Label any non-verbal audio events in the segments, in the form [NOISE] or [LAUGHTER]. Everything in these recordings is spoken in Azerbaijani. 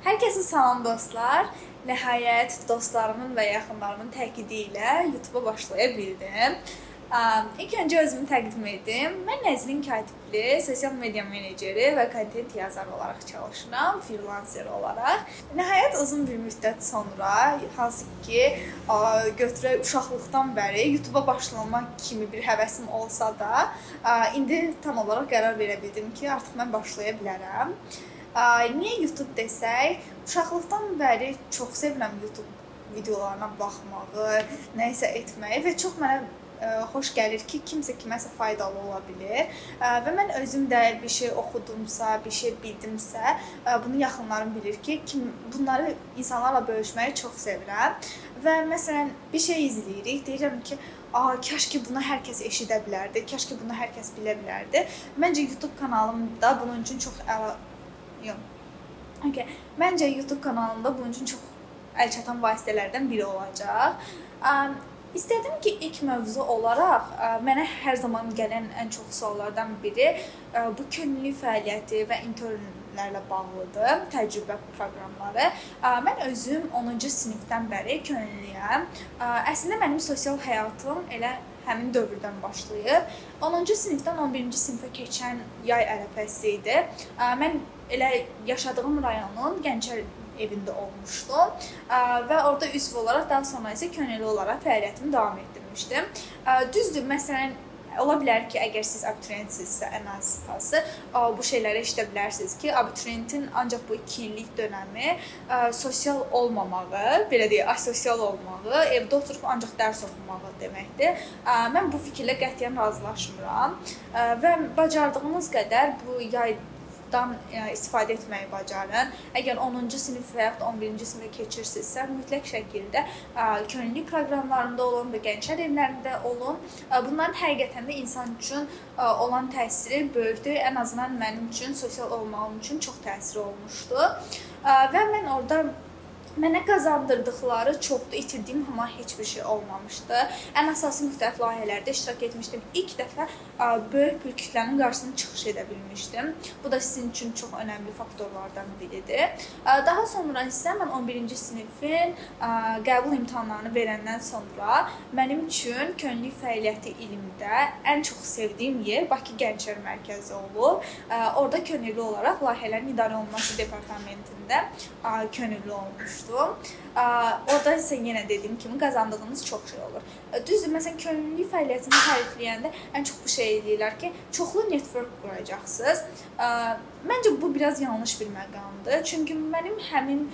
Hər kəsə salam dostlar. Nəhayət dostlarımın və yaxınlarımın təkidi ilə YouTube-a başlaya bildim. İlk öncə özümü təqdim edim. Mən Nəzrin Katibli, sosial media meneceri və kontent yazarı olaraq çalışıram, freelancer olaraq. Nəhayət uzun bir müddət sonra, hansı ki, götürək uşaqlıqdan bəri YouTube-a başlamaq kimi bir həvəsim olsa da, indi tam olaraq qərar verə bildim ki, artıq mən başlaya bilərəm. Niyə YouTube desək, uşaqlıqdan bəri çox sevirəm YouTube videolarına baxmağı, nə isə etməyi və çox mənə xoş gəlir ki, kimsə kiməsə faydalı ola bilər. Və mən özüm də bir şey oxudumsa, bir şey bildimsə, ə, bunu yaxınlarım bilir ki, kim bunları insanlarla bölüşməyi çox sevirəm. Və məsələn, bir şey izləyirik, deyirəm ki, "A, kaş ki bunu hər kəs eşidə bilərdi, kaş ki bunu hər kəs bilə bilərdi." Məncə YouTube kanalım da bunun üçün çox əla Yox. Okay. Məncə YouTube kanalında bunun üçün çox əlçatan vasitələrdən biri olacaq. Um, İstədim ki, ilk mövzu olaraq ə, mənə hər zaman gələn ən çox suallardan biri ə, bu könüllü fəaliyyəti və internlərlə bağlıdır, təcrübə proqramları. Ə, mən özüm 10-cu sinifdən bəri könüllüyəm. Əslində mənim sosial həyatım elə həmin dövrdən başlayıb. 10-cu sinifdən 11-ci sinifə keçən yay ərəfəsi idi. Mən elə yaşadığım rayonun Gəncə evində olmuşdum və orada üzv olaraq daha sonra isə könüllü olaraq fəaliyyətimi davam etdirmişdim. Düzdür, məsələn, ola bilər ki, əgər siz abituriyentsizsə ən azı bu şeyləri eşidə bilərsiniz ki, abituriyentin ancaq bu 2 illik dönəmi sosial olmamağı, belə deyək, asosial olmağı, evdə oturub ancaq dərs oxumağı deməkdir. Mən bu fikirlə qətiyyən razılaşmıram və bacardığınız qədər bu yay dan yəni, istifadə etməyi bacarın. Əgər 10-cu sinif və yaxud 11-ci sinifə keçirsinizsə, mütləq şəkildə ə, könüllü proqramlarında olun və gənclər evlərində olun. Ə, bunların həqiqətən də insan üçün olan təsiri böyükdür. Ən azından mənim üçün sosial olmağım üçün çox təsir olmuşdu. Və mən orada Mənə qazandırdıqları çoxdur, itirdiyim amma heç bir şey olmamışdı. Ən əsası müxtəlif layihələrdə iştirak etmişdim. İlk dəfə böyük bir kütlənin qarşısına çıxış edə bilmişdim. Bu da sizin üçün çox önəmli faktorlardan biridir. Daha sonra isə mən 11-ci sinifin qəbul imtahanlarını verəndən sonra mənim üçün könüllü fəaliyyəti ilimdə ən çox sevdiyim yer Bakı Gənclər Mərkəzi olub. Orada könüllü olaraq layihələrin idarə olunması departamentində könüllü olmuşdum olmuşdum. Orada isə yenə dediyim kimi qazandığınız çox şey olur. Düzdür, məsələn, könüllü fəaliyyətini tərifləyəndə ən çox bu şey eləyirlər ki, çoxlu network quracaqsınız. Məncə bu biraz yanlış bir məqamdır. Çünki mənim həmin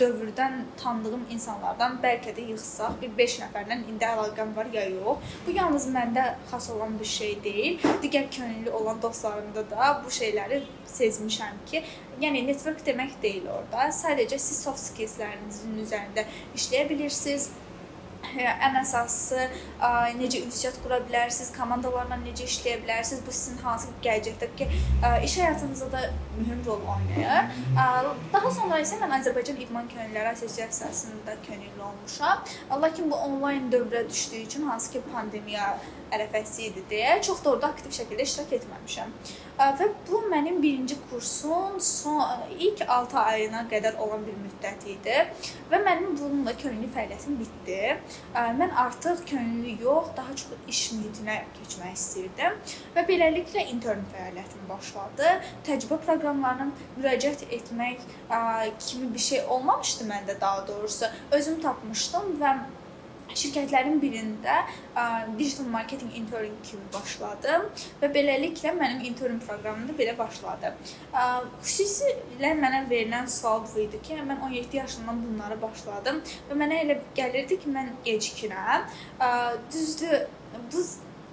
dövrdən tanıdığım insanlardan bəlkə də yığsaq bir 5 nəfərlə indi əlaqəm var ya yox. Bu yalnız məndə xas olan bir şey deyil. Digər könüllü olan dostlarımda da bu şeyləri sezmişəm ki, yəni network demək deyil orada. Sadəcə siz soft skills-lərinizin üzərində işləyə bilirsiniz ən əsası necə ünsiyyət qura bilərsiniz, komandalarla necə işləyə bilərsiniz. Bu sizin hansı gələcəkdəki iş həyatınızda da mühüm rol oynayır. Daha sonra isə mən Azərbaycan İdman Könüllüləri Assosiasiyasında könüllü olmuşam. Lakin bu onlayn dövrə düşdüyü üçün hansı ki pandemiya ərəfəsi idi deyə çox da orada aktiv şəkildə iştirak etməmişəm. Və bu mənim birinci kursun son ilk 6 ayına qədər olan bir müddət idi və mənim bununla könüllü fəaliyyətim bitdi. Mən artıq könüllü yox, daha çox iş mühitinə keçmək istirdim və beləliklə intern fəaliyyətim başladı. Təcrübə proqramlarına müraciət etmək kimi bir şey olmamışdı məndə daha doğrusu. Özüm tapmışdım və şirkətlərin birində ə, digital marketing intern kimi başladım və beləliklə mənim intern proqramım da belə başladı. Ə, xüsusilə mənə verilən sual bu idi ki, mən 17 yaşından bunları başladım və mənə elə gəlirdi ki, mən gecikirəm. Düzdür, bu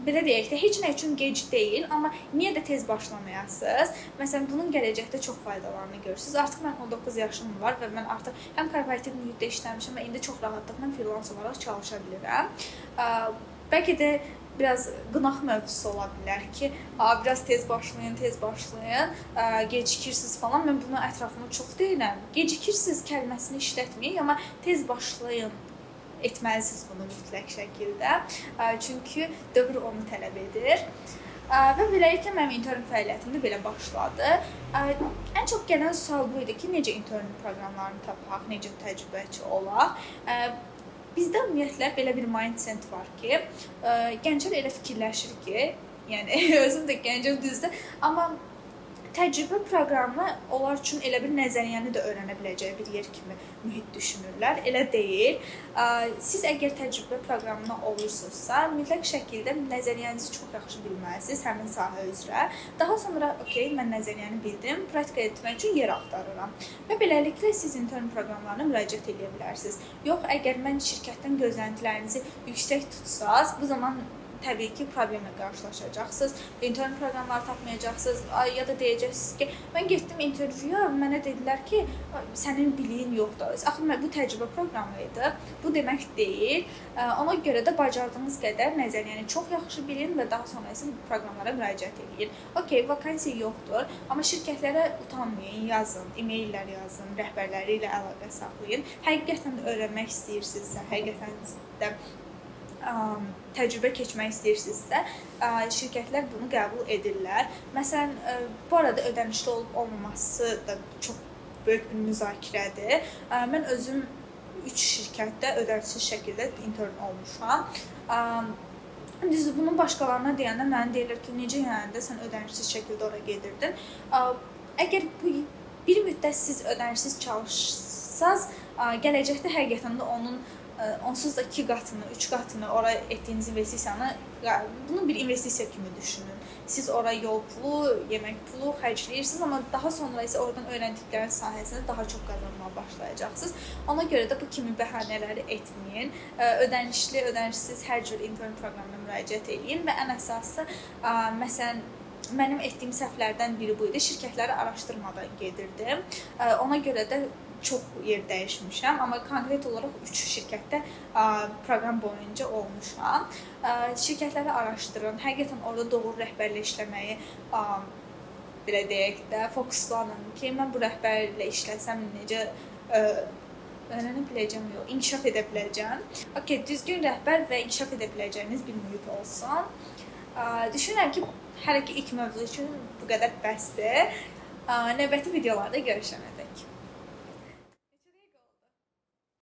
belə deyək də, heç nə üçün gec deyil, amma niyə də tez başlamayasınız? Məsələn, bunun gələcəkdə çox faydalarını görürsüz. Artıq mən 19 yaşım var və mən artıq həm korporativ mühitdə işləmişəm və indi çox rahatlıqla freelance olaraq çalışa bilirəm. Bəlkə də biraz qınaq mövzusu ola bilər ki, a biraz tez başlayın, tez başlayın, ə, gecikirsiniz falan. Mən bunu ətrafıma çox deyirəm. Gecikirsiniz kəlməsini işlətməyin, amma tez başlayın etməlisiniz bunu mütləq şəkildə. Çünki dövr onu tələb edir. Və beləliklə mənim intern fəaliyyətim də belə başladı. Ən çox gələn sual bu idi ki, necə intern proqramlarını tapaq, necə təcrübəçi olaq. Bizdə ümumiyyətlə belə bir mindset var ki, gənclər elə fikirləşir ki, yəni [LAUGHS] özüm də gəncəm düzdür, amma təcrübə proqramı onlar üçün elə bir nəzəriyyəni də öyrənə biləcəyi bir yer kimi mühit düşünürlər. Elə deyil. Siz əgər təcrübə proqramına olursunuzsa, mütləq şəkildə nəzəriyyənizi çox yaxşı bilməlisiniz həmin sahə üzrə. Daha sonra, okey, mən nəzəriyyəni bildim, praktika etmək üçün yer axtarıram. Və beləliklə siz intern proqramlarına müraciət edə bilərsiniz. Yox, əgər mən şirkətdən gözləntilərinizi yüksək tutsaz, bu zaman təbii ki, problemlə qarşılaşacaqsınız. İntern proqramları tapmayacaqsınız. Ya da deyəcəksiniz ki, mən getdim intervyuya, mənə dedilər ki, sənin biliyin yoxdur. Axı bu təcrübə proqramı idi. Bu demək deyil. Ona görə də bacardığınız qədər nəzəriyyəni çox yaxşı bilin və daha sonra isə proqramlara müraciət edin. Okay, vakansiya yoxdur, amma şirkətlərə utanmayın, yazın, e-maillər yazın, rəhbərləri ilə əlaqə saxlayın. Həqiqətən də öyrənmək istəyirsinizsə, həqiqətən də təcrübə keçmək istəyirsinizsə, şirkətlər bunu qəbul edirlər. Məsələn, bu arada ödənişli olub olmaması da çox böyük bir müzakirədir. Mən özüm 3 şirkətdə ödənişsiz şəkildə intern olmuşam. Düzdür, bunu başqalarına deyəndə mənə deyirlər ki, necə yəni də sən ödənişsiz şəkildə ora gedirdin. Əgər bu bir müddət siz ödənişsiz çalışsaz, gələcəkdə həqiqətən də onun onsuz da 2 qatını, 3 qatını ora etdiyiniz investisiyanı bunu bir investisiya kimi düşünün. Siz ora yol pulu, yemək pulu xərcləyirsiniz, amma daha sonra isə oradan öyrəndikləriniz sayəsində daha çox qazanmağa başlayacaqsınız. Ona görə də bu kimi bəhanələri etməyin. Ödənişli, ödənişsiz hər cür intern proqramına müraciət edin və ən əsası məsələn mənim etdiyim səhvlərdən biri bu idi. Şirkətləri araşdırmadan gedirdim. Ona görə də çox yer dəyişmişəm, amma konkret olaraq 3 şirkətdə proqram boyunca olmuşam. Şirkətləri araşdırın. Həqiqətən orada doğru rəhbərlə işləməyi belə deyək də fokuslanın ki, mən bu rəhbərlə işləsəm necə öyrənə biləcəm, yox, inkişaf edə biləcəm. Okay, düzgün rəhbər və inkişaf edə biləcəyiniz bir mühit olsun. Düşünürəm ki, hələ ki ilk mövzu üçün bu qədər bəsdir. Növbəti videolarda görüşənədək.